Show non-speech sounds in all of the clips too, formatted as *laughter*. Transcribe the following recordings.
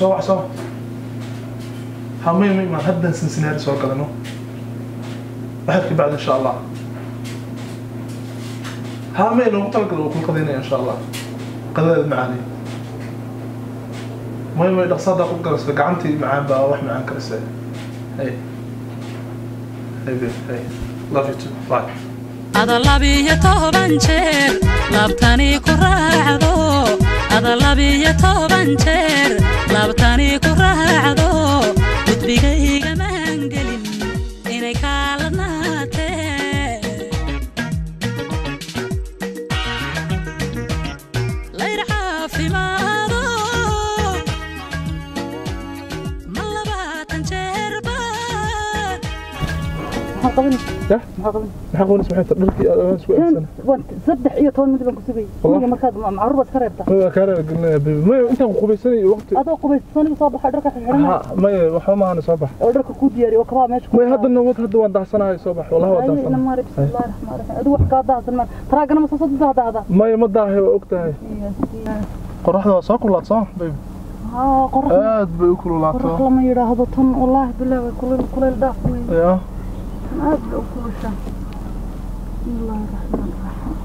soo wac soo ha may may maan haddan cincinnati soo galano waxaad ka bacda insha allah ha may loogu talagalo waa kula qadaynaya insha allah qadadeeda macaanay may may dhaqso haddaa ku galasba gacantii macaan baa wax macaan karisa hey. Hey babe hey. Love you too. Bye. Ada labiyo ada labiyo toban jeer labtani ku raacdo gudbigayga maangelin inay kaalanaatee layr caafimaado maxaa qaban Yah? maxaa qaban maxaa qonis maxay tahay dharkii aan isku eegsan waan saddex iyo toban mid baan ku sugayay Wallah. aniga markaad ma- macruur baad ka reebtaa ma kaara galnaa baby may intaan qubaysanay waqti adoo qubaysto aniga soo baxa dharka xirxiran ha may waxba ma ahana soo bax oo dharka kuu diyaariyo oo kabaa meesha ku may haddana wad hadda waan dacsanahay soo bax wallahi waan ina dacsanahay maari bismillahi raxmaan raxiim adigu wax kaa daahsan maan taraagana ma soo soo daahdaahda may ma daahay waa og tahay qoraxda waa soo kululaad soo baby haa qorax aad bay u kululaato qorax lama yidhaahdo tan wallaahi bilahi way kuleyl kuleyl dhaafmay ya aad bay u kulushaa bismillahi raxmaan raxiim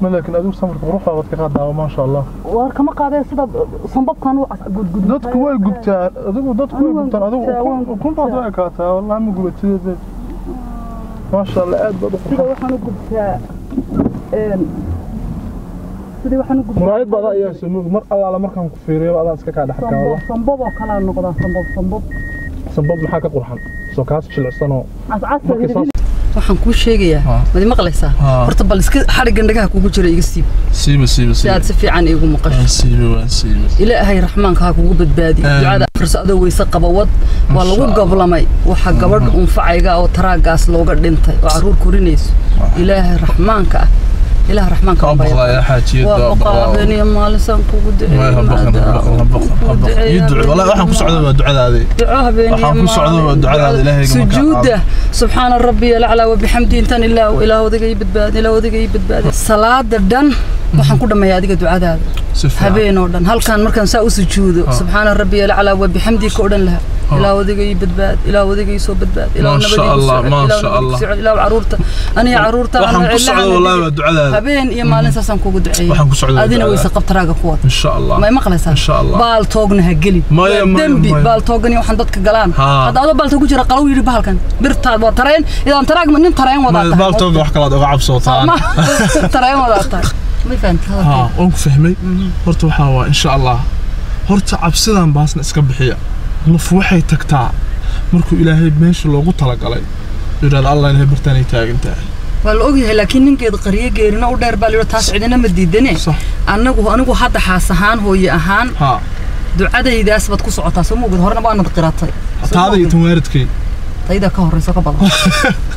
ma laakiin adigu samarka quruxda waad ka qaadaawa maasha allah waar kama qaadee sida sanbabkan u gudgud dadku way gubtaan. Adigu dadku way gubtaan. Adigu gubtaa, waan ukun- ukuntaad gubtaa. way ekaataa wallahi ma gubatideed maasha allah aad baad u sida qurxan waxaan u gubtaa sidii waxaan u gubtaa muraayad baada ayaa soo mar allaala markaan ku fiiriyo adaan iska kaa dhex sambab kaawada sambab oo kalaa noqdaa sambab sambab. Sanbab maxaa ka qurxan waxaan kuu sheegayaa madi maqlaysaa? Horta bal iska xadhiggan dhagaha kugu jira iga siib. Siiba siiba si aad si fiican iigu maqasho. Siiba waan siiba ilaahay raxmaanka ha kugu badbaadi. Ducada akhriso adoo weyse qaba wad waa lagu gablamay waxaa gabadh unfacayga oo taraagaas looga dhintay. Oo carruur korinayso. Ilaahay raxmaanka ah ilaah raxmaanka Ka baa baqdaa yaqaan. yaa xaajiyada, waa baqdaa. baqaa habeeniyo maalisaan kugu ما هبقنا هبقنا يدعو والله waxaan ku socdo waa ducadaadii duco habeenimo waxaan ku socdo waa ducadaada ilaahay ma ka sujuuda subxaana rabbi alaclaa wabixamdi intan ilaa ilaah wadiga ii badbaadi ilaah wadiga waxaan ku dhammeeya adiga ducadaada. Habeen oo dhan. Halkaan markaan saa u sujuudo subxaana rabbiya lacalaa waa bixamdika oo dhan laha ilaa odaygay badbaad ilaa odaygay soo badbaad ilaa nabadilaa carruurta. Aniga carruurta habeen iyo maalin saasaan kugu duceeyay. Adina wayse qabtaraaga ku wada ma ima qalaysaa baal toogna ha gelin. Dembi baal toogani waxaan dadka galaan. Hadda adoo baalta ku jira qalow yidhi bahalkan. Birtaad waa tareen idaan taraagma nin tareen wadaa tahay. *laughs* tareen wadaa tahay. *laughs* waan ku fahmay. Mhm. Horta waxaa waa insha allah horta cabsidan baasna iska bixiya. Laf waxay tagtaa. Markuu ilaahay meesha loogu talagalay yidhahda allah ilahay bartaanay taagantahay waa la ogyahay laakiin ninkeeda qaryo geerina u dheer baa layidhi taas cidina ma diidane. Annagu anigu hadda xaas ahaan hooye ahaan ducadaydaas baad ku socotaa soo moogad horena waanad qiratay. Taadaiyo tan waaridkay taydaa ka horeyso ka badan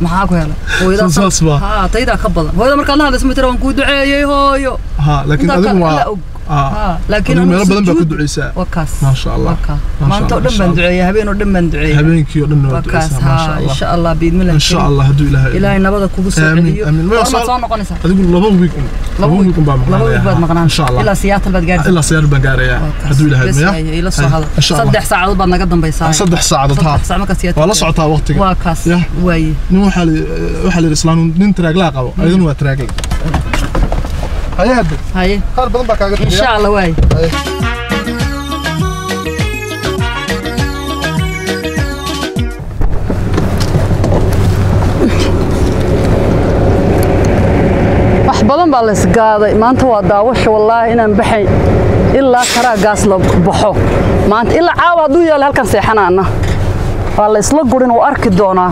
maxaa ku helay hooyada Soo saas baa. haa taydaa ka badan hooyada markaad la hadlayso ma tira waan kuu duceeyey hooyo ها لكن adigu la waa آه. آه. لكن أنا بدن بكو دعيسا وكاس. ما شاء الله. ما انت دم بن دعيه هبين ودم بن دعيه هبينكي ودم بن دعيسا ما شاء الله. إن شاء الله بإذن الله. إن شاء الله. هدو إلهي الهي نبدا كوغو سعديو آمين. ما صار نقنسا ادغ لبا ويك لبا ويك با مقنان لبا ويك إن شاء الله. إلى سيارة باد غارتي إلى سياتل باد غاريا هدو الهي ما إلى سو هذا صدح ساعات باد نغا دنبيسا صدح ساعات ها صدح ساعات سياتل ولا سوتا وقتي وكاس واي ني وحال آه، وحال الإسلام نين تراغلا قبو ايدن وا qaar badan baa kaaga insha allah waaye wax badan baa la isgaaday maanta waa daawasha wallaahi inaan baxay. Ilaa karaagaas la baxo. Maanta ilaa caawa hadduu yaalla halkan seexanaana. Waa la isla gurin oo arki doonaa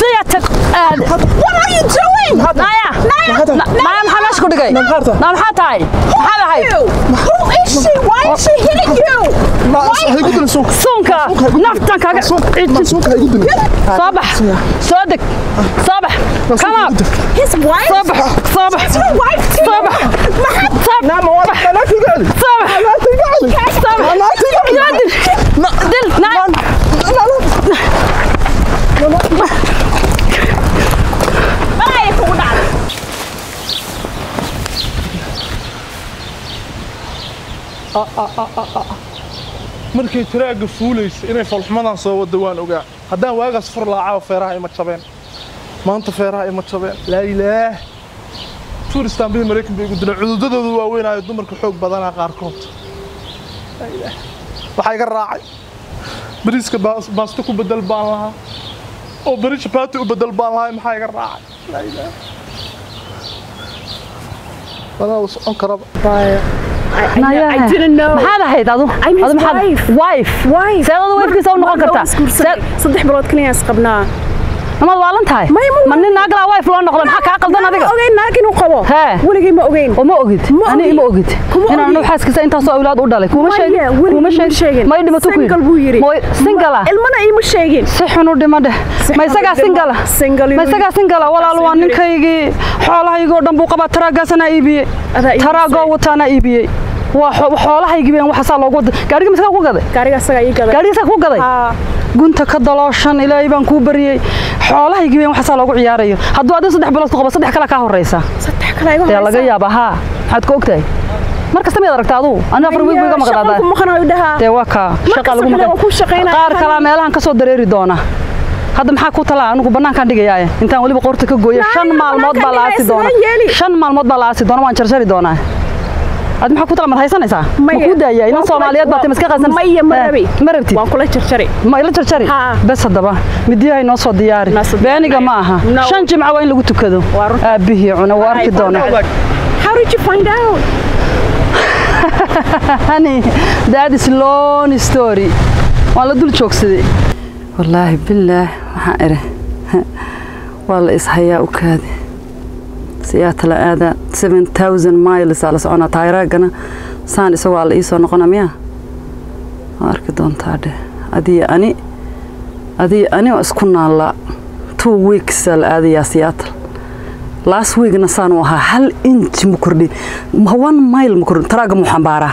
theater aade What are you doing? naya naya naya maxaa meesha ku dhigay maxaa rabtaa? na maxaa tahay maxaad ahayd Who is she? Why is she hitting you? Ma ha igu dilin suunka. suunka naftan kaaga Ma suunka ha igu dilin. soo bax soo deg soo bax come on His wife? soo bax soo bax Your wife too? soo bax soo Naam waa la la tiga ali. soo bax La tiga ali. soo bax La tiga ali. yaa dil dil naya Ay, kugu dhacday. Markay taraaga fuulaysa inay falxumadan soo wada waan ogaa. Haddaan waagaas fur laacaa feeraha ima jabeen. Maanta feeraha ima jabeen. Laa ilaah tuuristaan maraykan bay igu dileen. Cududadooda waaweynaayo dumarka xoog badanaa qaarkood. Waxaa iga raacay. Bariiska baas- baasto ku bedel baan lahaa. Oo beri jabaati u bedel baan lahaa maxaa iga raacay? Laa ilaah wadaa u socon karaba I, I, I didn't know. maxaad ahayd adu wifkiisa u noqon kartaa saddex bilood kaliya is qabnaa namaad waalan tahay ma- nin naaglaa wife loo noqdo maxaa kaa qaldan adiga ogeyn naag inuu qabo weligay ma ogeyn oo ma ogid ani ma ogid inaan anu xaaskiisa intaasoo awlaad u dhalay kuma sheegin kuma ma sheegin. may dhimato ku Single buu yidhi. singala. ilmana iima sheegin si xun u dhima dheh ma isagaa singala. ma isagaa singala. Walaal waa ninkaygii xoolahaygoo dhan buu qabaa taraagaasana iibiyey taraagoo wataana iibiyey waa xo- xoolahaygii baan waxaasaa loogu wada ku gaday? Gaariga asaga ii gaday. Gaadhigiisaa ku gaday? Haa. gunta ka dalooshan ilaahay baan kuu baryey xoolahaygii baan waxaasaa loogu ciyaarayo. Hadduu adiga saddex bilood ku qabo saddex kale kaa horreysa. Saddex kale iga dee laga yaaba haa. Maxaad ka ogtahay? Mar kasta aragtaa aduu? Aniga afar wiig iga maqnaadaa dee waa kaa shaqa lagu maqan. qaar kalaa meelahan ka soo dareeri doona. Hadda maxaa ku talaa anigu bannaankaan dhigayaaye. Intaan weliba qoorta ka gooya. Naa, shan maalmood baa la aasi doona shan maalmood baa la aasi doona waan jarjari doonaa ad maxaa ku tala mad haysanaysaa ma Maya. kuu daaya? Inan soomaaliyeed baa timaska qaysan Maya, ma rabi. ma rabtid? Waan kula jarjari. Ma ila jarjari? Haa. bes haddaba midiyahay noo soo diyaari. Beeniga ma aha. Shan jimca waa in lagu tukado. Aabbihii cuna waa arki doona. how did you find out? *laughs* Honey that is long story. Waan la dul joogsaday. Wallaahi billaah waxaan iri *laughs* waa la ishayaa u kaadi siyaata la seven thousand miles aa la soconaa taayiraagana saan isagoo aa iisoo noqona miya waa arki doontaa dheh adiyo ani adiyo ani oo isku naallaa two weeks aa la aadayaa siyaatal last weekna saan u ahaa hal inch ma kordhin. One mile ma kordhin. Taraaga muu xambaaraa?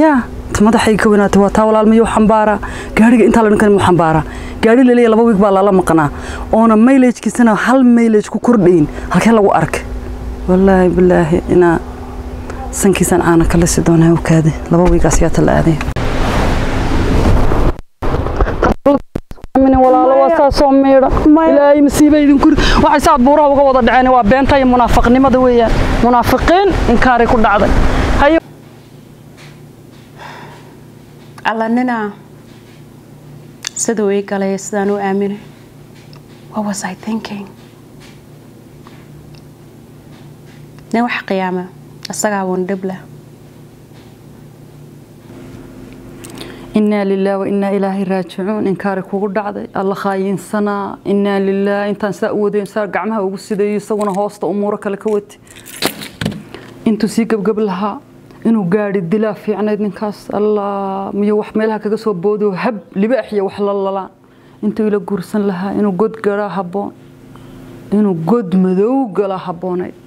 Yaa madaxay ka weynaatay waa taa walaal miyuu xambaaraa gaariga intaa la dhinkan muu xambaaraa gaari laleeya laba wiig baa lala maqnaa. Oona maylajkiisana hal maylaj ku kordhayn halkee lagu arkay wallaahi bilaahi inaa sankiisan caana ka lisi doonaa ukaade laba wiigaas yaata la aaday. Ilaahay masiiba idinku waxay saad buuraha uga wada dhaceen waa beenta iyo munaafiqnimada weeyaan. Munaafiqiin inkaaray ku dhacday hayo alla ninaa siduu ii galay sidaan u aaminay what was i thinking? Nin wax qiyaama isagaa wan dhib leh. Inaa lilah wa inaa ilaahay raajicuun. Inkaari kugu dhacday. Alla khaayinsanaa. Inaa lilah intaan saa u wadayn saa gacmaha ugu sidayo isaguna hoosta umuuro kale ka wati. Intuu sii gebgeb lahaa inuu gaadhi dilaa fiicnayd ninkaas. Allah miyo wax meelaha kaga soo boodo. Hab libaaxiya wax la lalaan intuu ila guursan lahaa inuu god galaa habboon. Inuu god madow galaa habboonayd